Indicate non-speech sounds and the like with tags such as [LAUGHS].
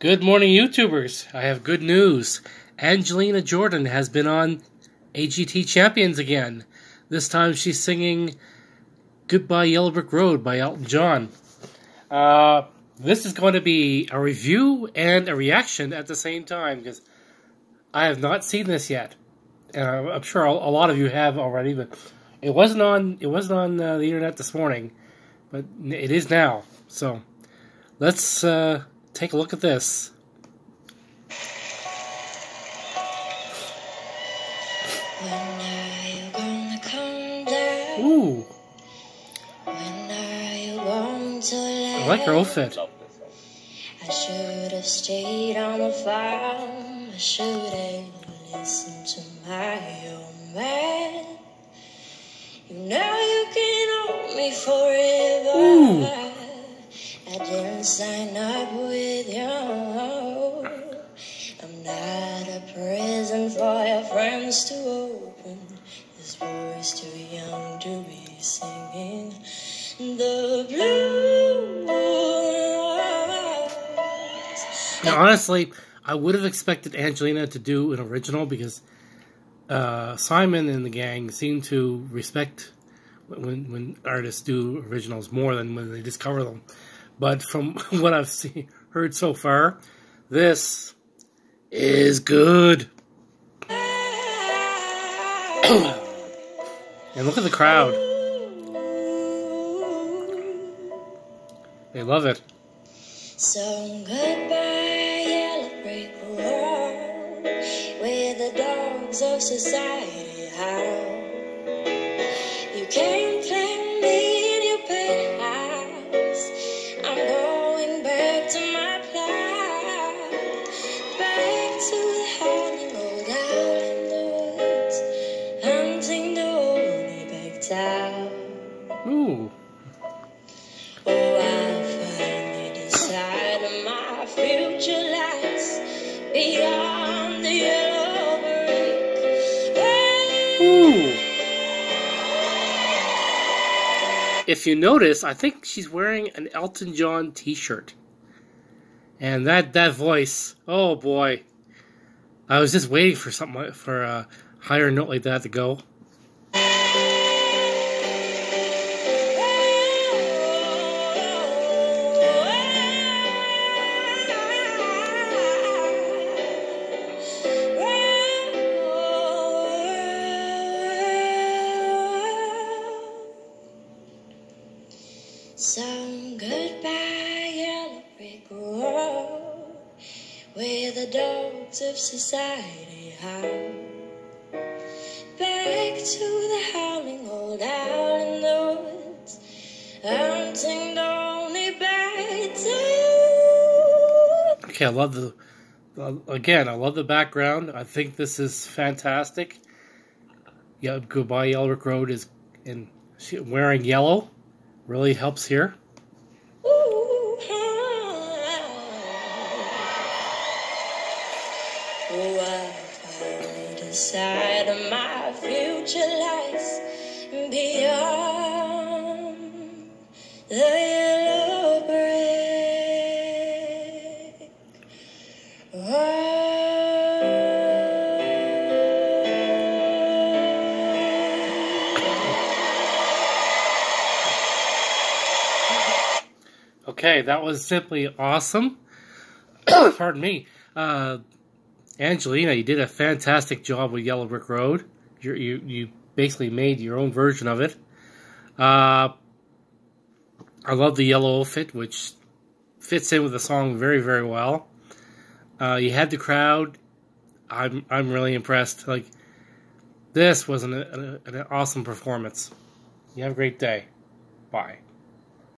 Good morning, YouTubers. I have good news. Angelina Jordan has been on AGT Champions again. This time she's singing Goodbye Yellow Brick Road by Elton John. Uh, this is going to be a review and a reaction at the same time because I have not seen this yet. Uh, I'm sure a lot of you have already, but it wasn't on. It wasn't on uh, the internet this morning, but it is now. So let's uh, take a look at this. Ooh. I like her outfit. I should have stayed on the farm. I should have listened to my old man. You know you can hold me forever. Ooh. I didn't sign up friends to open. This boy's too young to be singing the blues. Now, honestly, I would have expected Angelina to do an original because uh, Simon and the gang seem to respect when when artists do originals more than when they discover them. But from [LAUGHS] what I've seen, heard so far, this is good. [CLEARS THROAT] and look at the crowd. They love it. So goodbye, yellow brick road, where the dogs of society howl. If you notice, I think she's wearing an Elton John T-shirt, and that that voice, oh boy, I was just waiting for something for a higher note like that to go. So goodbye, yellow brick road, where the dogs of society howl. Back to the howling old owl in the woods, hunting only bad time. Okay, I love the again. I love the background. I think this is fantastic. Yeah, goodbye Yellow Brick Road is in wearing yellow really helps here. Oh, finally decided my future lies beyond the yellow brick Okay, that was simply awesome. [COUGHS] Pardon me. Uh, Angelina, you did a fantastic job with Yellow Brick Road. you you you basically made your own version of it. Uh, I love the yellow outfit, which fits in with the song very very well. Uh, you had the crowd. I'm I'm really impressed. Like this was an, an, an awesome performance. You have a great day. Bye.